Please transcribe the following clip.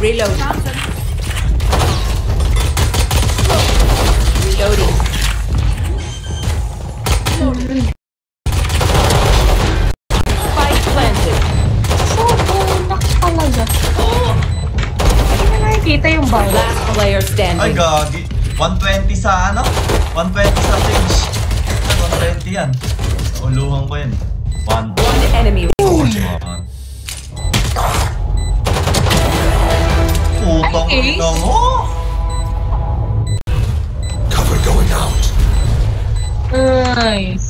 Reload. Reloading. Spike planted. So, bunak talaga. Hindi na nakikita yung bar. Last player Ay, standing. gagi. 120 sa ano? 120 sa stage. 120 yan. Uluhan ko yan. Mo! Cover going out. Nice.